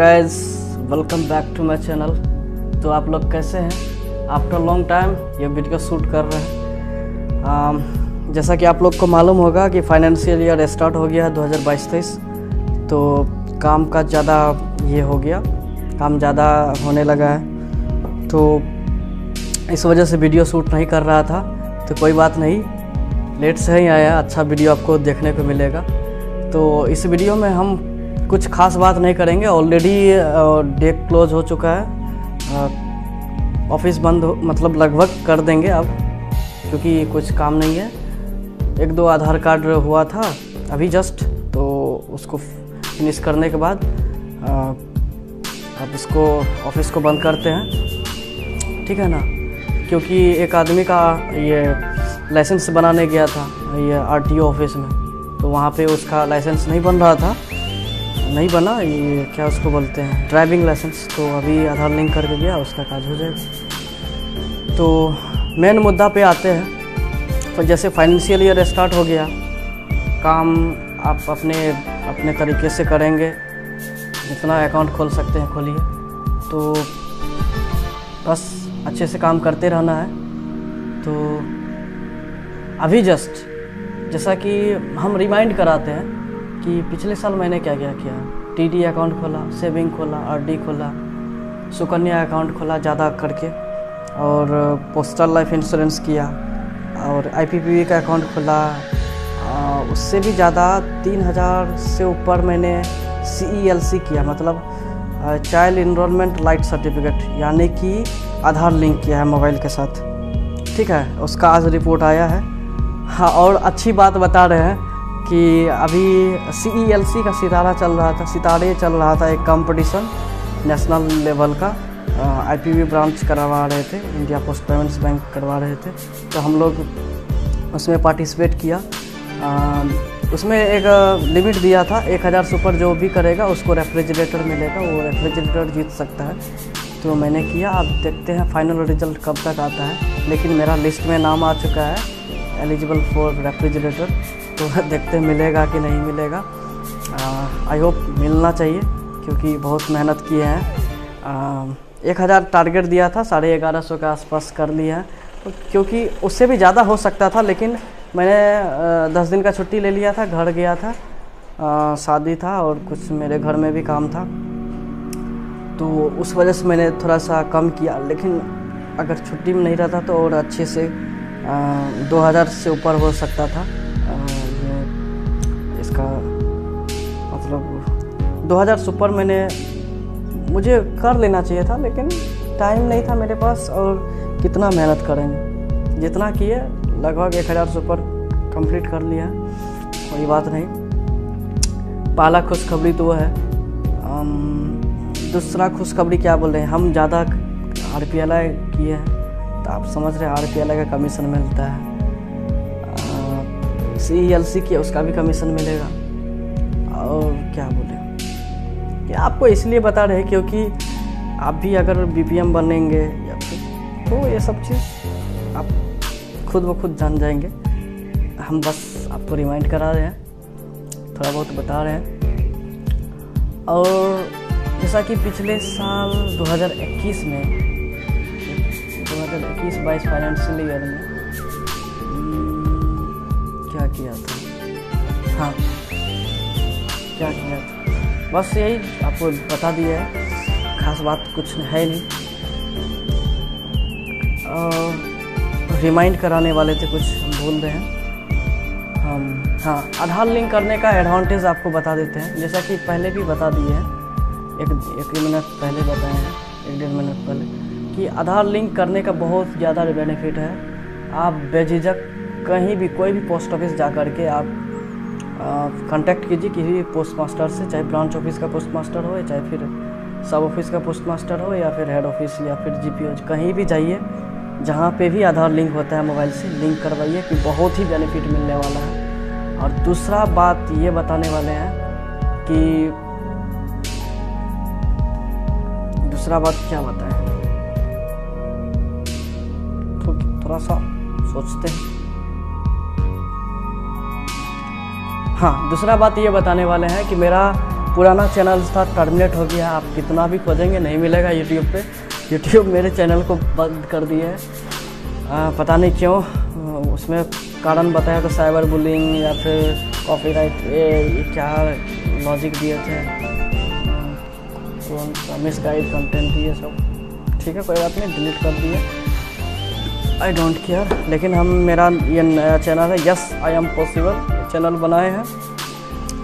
Guys welcome back to my channel तो आप लोग कैसे हैं? आफ्टर लॉन्ग टाइम ये वीडियो शूट कर रहे हैं। आम, जैसा कि आप लोग को मालूम होगा कि फाइनेंशियल ईयर स्टार्ट हो गया है 2022-23 तो काम का ज़्यादा ये हो गया काम ज़्यादा होने लगा है। तो इस वजह से वीडियो शूट नहीं कर रहा था। तो कोई बात नहीं लेट से ही आया अच्छा वीडियो आपको देखने को मिलेगा। तो इस वीडियो में हम कुछ खास बात नहीं करेंगे। ऑलरेडी डे क्लोज हो चुका है। ऑफ़िस बंद हो मतलब लगभग कर देंगे अब, क्योंकि कुछ काम नहीं है। एक दो आधार कार्ड हुआ था, अभी जस्ट तो उसको फिनिश करने के बाद अब इसको ऑफ़िस को बंद करते हैं। ठीक है ना? क्योंकि एक आदमी का ये लाइसेंस बनाने गया था, ये आरटीओ ऑफ़िस में। तो वहाँ पे उसका लाइसेंस नहीं बन रहा था। नहीं बना, ये क्या उसको बोलते हैं? ड्राइविंग लाइसेंस तो अभी आधार लिंक करके गया, उसका काज हो जाएगा। तो मेन मुद्दा पे आते हैं। तो जैसे फाइनेंशियल ईयर स्टार्ट हो गया, काम आप अपने अपने तरीके से करेंगे, जितना अकाउंट खोल सकते हैं, खोलिए। तो बस अच्छे से काम करते रहना है। तो अभी जस्ट जैसा कि हम रिमाइंड कराते हैं कि पिछले साल मैंने क्या क्या किया? टीडी अकाउंट खोला सेविंग खोला आरडी खोला, सुकन्या अकाउंट खोला ज़्यादा करके, और पोस्टल लाइफ इंश्योरेंस किया, और आईपीपीवी का अकाउंट खोला। उससे भी ज़्यादा तीन हज़ार से ऊपर मैंने सी किया मतलब चाइल्ड इनरोलमेंट लाइट सर्टिफिकेट यानी कि आधार लिंक किया है मोबाइल के साथ। ठीक है, उसका आज रिपोर्ट आया है। हाँ और अच्छी बात बता रहे हैं कि अभी सी का सितारा चल रहा था सितारे चल रहा था एक कंपटीशन नेशनल लेवल का। आई आईपीवी ब्रांच करवा रहे थे इंडिया पोस्ट पेमेंट्स बैंक करवा रहे थे। तो हम लोग उसमें पार्टिसिपेट किया। आ, उसमें एक लिमिट दिया था एक हज़ार सुपर जो भी करेगा उसको रेफ्रिजरेटर मिलेगा वो रेफ्रिजरेटर जीत सकता है। तो मैंने किया अब देखते हैं फाइनल रिज़ल्ट कब तक आता है। लेकिन मेरा लिस्ट में नाम आ चुका है एलिजिबल फॉर रेफ्रिजरेटर तो देखते मिलेगा कि नहीं मिलेगा। आई होप मिलना चाहिए क्योंकि बहुत मेहनत किए हैं। एक हज़ार टारगेट दिया था साढ़े ग्यारह सौ के आसपास कर लिया है। तो क्योंकि उससे भी ज़्यादा हो सकता था लेकिन मैंने दस दिन का छुट्टी ले लिया था घर गया था। आ, शादी था और कुछ मेरे घर में भी काम था। तो उस वजह से मैंने थोड़ा सा कम किया लेकिन अगर छुट्टी में नहीं रहता तो और अच्छे से दो हज़ार से ऊपर हो सकता था। 2000 सुपर मैंने मुझे कर लेना चाहिए था, लेकिन टाइम नहीं था मेरे पास और कितना मेहनत करेंगे। जितना किए, लगभग एक हज़ार सुपर कंप्लीट कर लिया कोई बात नहीं। पहला खुशखबरी तो वो है। दूसरा खुशखबरी क्या बोल रहे हैं? हम ज़्यादा आर पी एल आई किए हैं तो आप समझ रहे हैं आर पी एल आई का कमीशन मिलता है। सी एल सी किया उसका भी कमीशन मिलेगा। और क्या बोले कि आपको इसलिए बता रहे क्योंकि आप भी अगर एम बनेंगे या फिर तो ये सब चीज़ आप खुद ब खुद जान जाएँगे। हम बस आपको रिमाइंड करा रहे हैं, थोड़ा बहुत बता रहे हैं। और जैसा कि पिछले साल 2021 में 2021-22 फाइनेंशियल ईयर में क्या किया था? हाँ क्या किया? बस यही आपको बता दिया है। खास बात कुछ है नहीं। रिमाइंड कराने वाले थे कुछ बोल रहे हैं। हम हाँ आधार लिंक करने का एडवांटेज आपको बता देते हैं। जैसा कि पहले भी बता दिए हैं। एक एक मिनट पहले बताए हैं। एक डेढ़ मिनट पहले। कि आधार लिंक करने का बहुत ज़्यादा बेनिफिट है। आप बेझिझक कहीं भी, कोई भी पोस्ट ऑफ़िस जा कर के आप कांटेक्ट कीजिए किसी भी पोस्ट मास्टर से, चाहे ब्रांच ऑफ़िस का पोस्ट मास्टर हो चाहे फिर सब ऑफ़िस का पोस्ट मास्टर हो या फिर हेड ऑफ़िस या फिर जी कहीं भी जाइए, जहाँ पे भी आधार लिंक होता है मोबाइल से लिंक करवाइए कि बहुत ही बेनिफिट मिलने वाला है। और दूसरा बात ये बताने वाले हैं कि दूसरा बात क्या बताएँ? तो थोड़ा सा सोचते हैं। हाँ दूसरा बात ये बताने वाले हैं कि मेरा पुराना चैनल था टर्मिनेट हो गया आप कितना भी खोजेंगे, नहीं मिलेगा यूट्यूब पे। यूट्यूब मेरे चैनल को बंद कर दिया है। पता नहीं क्यों, उसमें कारण बताया तो साइबर बुलिंग या फिर कॉपीराइट ये क्या लॉजिक दिए थे। कौन सा मिस गाइड कंटेंट दिए सब। ठीक है, कोई बात नहीं डिलीट कर दिए आई डोंट केयर लेकिन हम, मेरा ये नया चैनल है yes I am possible channel बनाए हैं।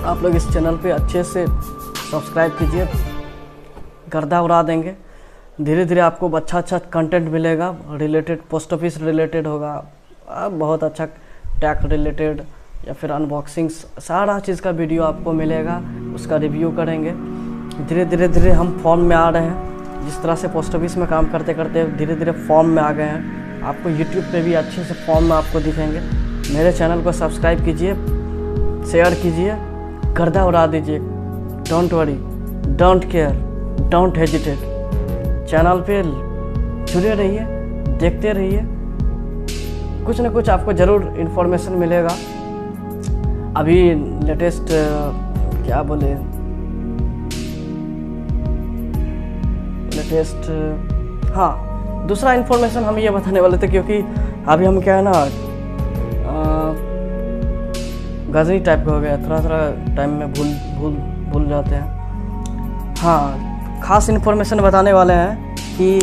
आप लोग इस चैनल पे अच्छे से सब्सक्राइब कीजिए। गर्दा उड़ा देंगे। धीरे धीरे आपको अच्छा अच्छा कंटेंट मिलेगा। रिलेटेड पोस्ट ऑफ़िस रिलेटेड होगा। बहुत अच्छा टैक रिलेटेड या फिर अनबॉक्सिंग सारा चीज़ का वीडियो आपको मिलेगा। उसका रिव्यू करेंगे। धीरे धीरे धीरे हम फॉर्म में आ रहे हैं। जिस तरह से पोस्ट ऑफ़िस में काम करते करते धीरे धीरे फॉर्म में आ गए हैं। आपको यूट्यूब पे भी अच्छे से फॉर्म में आपको दिखेंगे। मेरे चैनल को सब्सक्राइब कीजिए। शेयर कीजिए गर्दा उड़ा दीजिए। Don't worry don't care don't hesitate channel पे जुड़े रहिए, देखते रहिए। कुछ ना कुछ आपको ज़रूर इन्फॉर्मेशन मिलेगा। अभी लेटेस्ट क्या बोले? लेटेस्ट हाँ दूसरा इन्फॉर्मेशन हम ये बताने वाले थे क्योंकि अभी हम क्या है ना गजनी टाइप का हो गया थोड़ा थोड़ा टाइम में भूल भूल भूल जाते हैं। हाँ खास इन्फॉर्मेशन बताने वाले हैं कि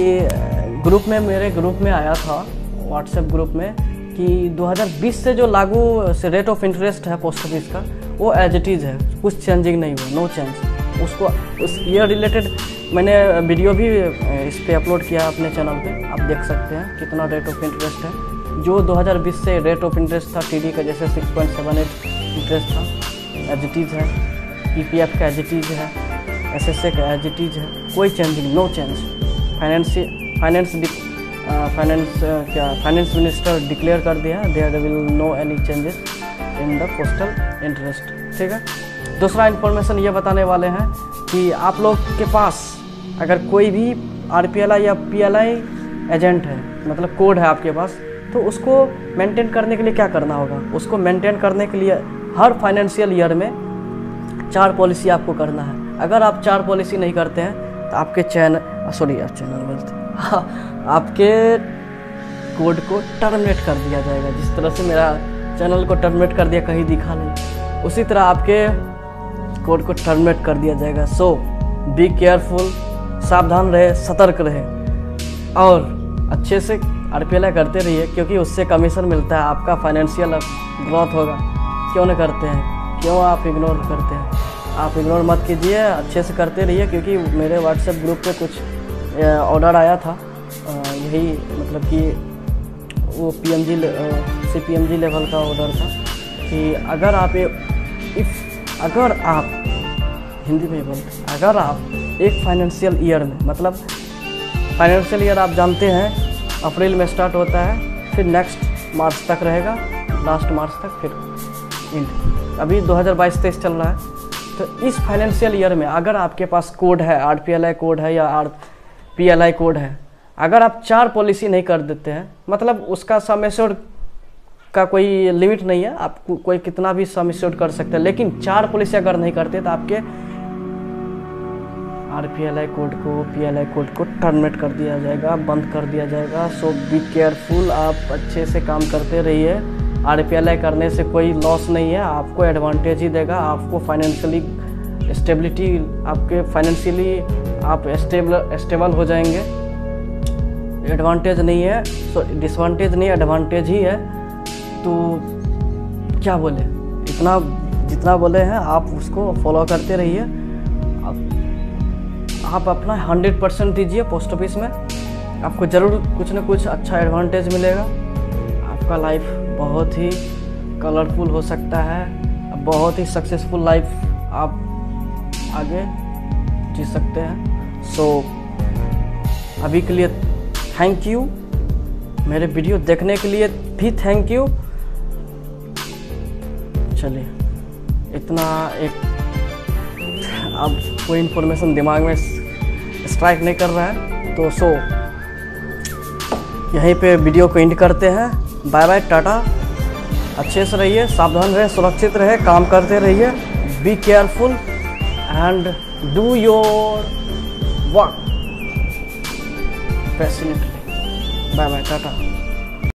ग्रुप में, मेरे ग्रुप में आया था व्हाट्सएप ग्रुप में, कि 2020 से जो लागू रेट ऑफ़ इंटरेस्ट है पोस्ट ऑफ़िस का, वो एज इट इज़ है, कुछ चेंजिंग नहीं हुआ नो चेंज उसको, उस ये रिलेटेड मैंने वीडियो भी इस पर अपलोड किया अपने चैनल पे, आप देख सकते हैं कितना रेट ऑफ़ इंटरेस्ट है। जो 2020 से रेट ऑफ़ इंटरेस्ट था टीडी का, जैसे 6.78 इंटरेस्ट था एज इट इज़ है। ई e का एज इट इज़ है। एस एस ए का एज इट इज़ है। कोई changing no change finance finance finance क्या फाइनेंस मिनिस्टर डिक्लेयर कर दिया है there will no any changes in the postal interest ठीक है? दूसरा इन्फॉर्मेशन ये बताने वाले हैं कि आप लोग के पास अगर कोई भी आरपीएलआई या पीएलआई एजेंट है मतलब कोड है आपके पास तो उसको मेंटेन करने के लिए क्या करना होगा? उसको मेंटेन करने के लिए हर फाइनेंशियल ईयर में चार पॉलिसी आपको करना है। अगर आप चार पॉलिसी नहीं करते हैं तो आपके चैन सॉरी आप चैनल बोलते हाँ आपके कोड को टर्मिनेट कर दिया जाएगा। जिस तरह से मेरा चैनल को टर्मिनेट कर दिया, कहीं दिखा नहीं। उसी तरह आपके कोड को टर्मिनेट कर दिया जाएगा। सो बी केयरफुल सावधान रहे, सतर्क रहे। और अच्छे से आर करते रहिए, क्योंकि उससे कमीशन मिलता है, आपका फाइनेंशियल ग्रोथ होगा। क्यों नहीं करते हैं? क्यों आप इग्नोर करते हैं? आप इग्नोर मत कीजिए, अच्छे से करते रहिए, क्योंकि मेरे व्हाट्सएप ग्रुप पे कुछ ऑर्डर आया था। यही मतलब कि वो P M G C P M G level का ऑर्डर था कि अगर आप इफ़ अगर आप हिंदी में बोलते अगर आप एक फाइनेंशियल ईयर में मतलब फाइनेंशियल ईयर आप जानते हैं अप्रैल में स्टार्ट होता है, फिर नेक्स्ट मार्च तक रहेगा लास्ट मार्च तक फिर इंड अभी 2022-23 चल रहा है। तो इस फाइनेंशियल ईयर में अगर आपके पास कोड है R P L I code है या R P L I code है, अगर आप चार पॉलिसी नहीं कर देते हैं मतलब उसका सम का कोई लिमिट नहीं है, आप कोई कितना भी सम कर सकते हैं, लेकिन चार पॉलिसी अगर नहीं करते तो आपके R P L I code को, पी एल आई कोड को टर्मिनेट कर दिया जाएगा, बंद कर दिया जाएगा। सो बी केयरफुल आप अच्छे से काम करते रहिए। आर पी एल आई करने से कोई लॉस नहीं है, आपको एडवांटेज ही देगा, आपको फाइनेंशियली स्टेबिलिटी आपके फाइनेंशियली आप स्टेबल स्टेबल हो जाएँगे। एडवांटेज नहीं है सो डिसवांटेज नहीं एडवांटेज ही है। तो क्या बोले? इतना, जितना बोले हैं, आप उसको फॉलो करते रहिए। आप अपना हंड्रेड परसेंट दीजिए पोस्ट ऑफ़िस में। आपको ज़रूर कुछ ना कुछ अच्छा एडवांटेज मिलेगा। आपका लाइफ बहुत ही कलरफुल हो सकता है। बहुत ही सक्सेसफुल लाइफ आप आगे जी सकते हैं। सो so, अभी के लिए थैंक यू मेरे वीडियो देखने के लिए भी थैंक यू चलिए इतना एक अब कोई इन्फॉर्मेशन दिमाग में स्ट्राइक नहीं कर रहा है। तो सो यहीं पे वीडियो को एंड करते हैं। बाय बाय टाटा अच्छे से रहिए, सावधान रहे सुरक्षित रहे काम करते रहिए। Be careful and do your work passionately bye bye Tata.